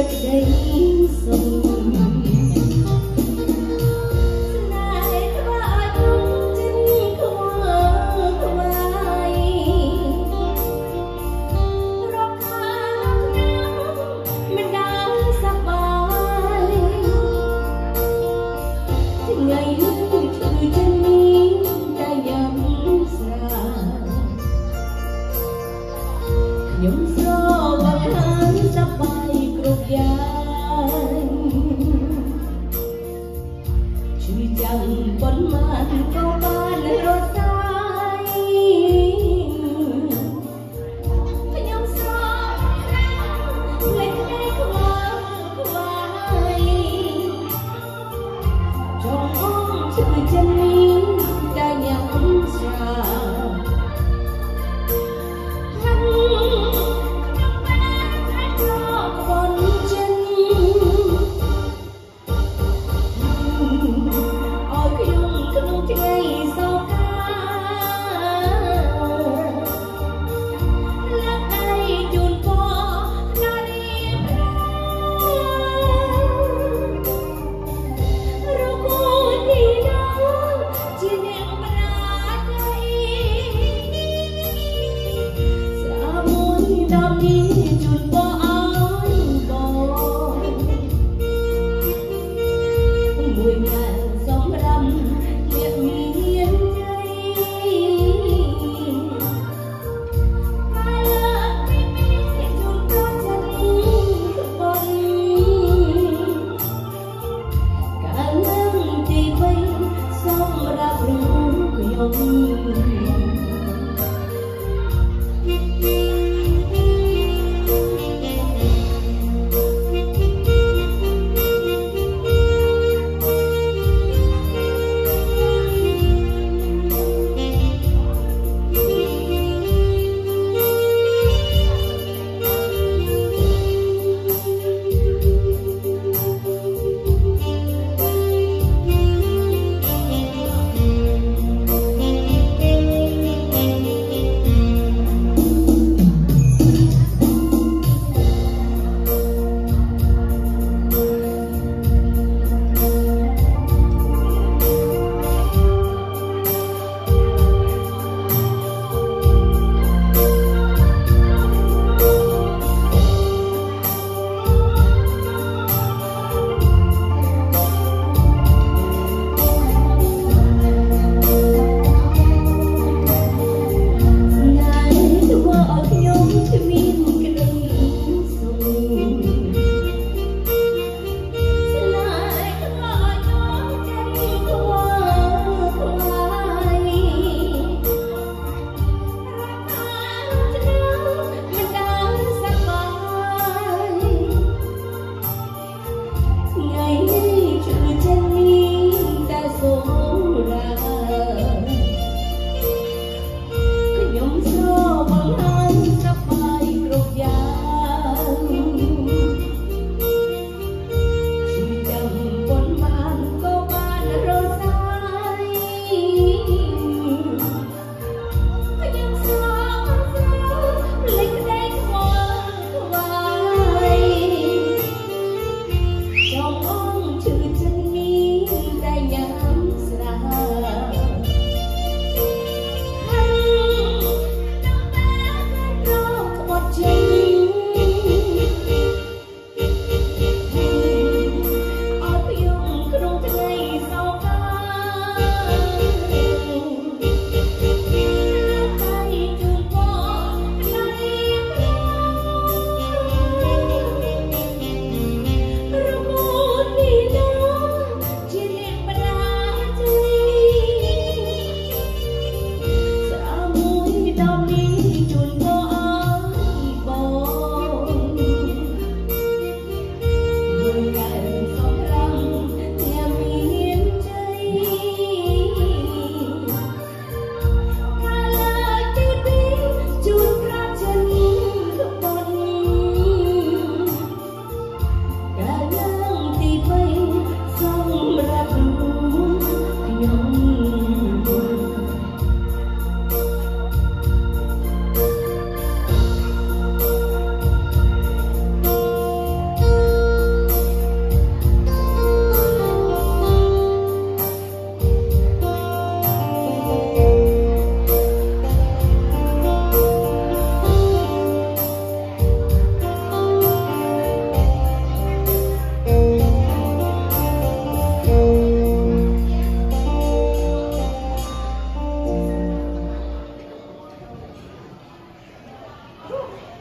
ចិត្តដីសុំថ្ងៃ ប៉ុន្មានក៏បានរត់សាយខ្ញុំស្រស់ខ្លាំងលេចដីខ្វាយខ្វាយចង់អង្គជួយចិត្តនេះតែញ៉ាំស្រា う。Woo.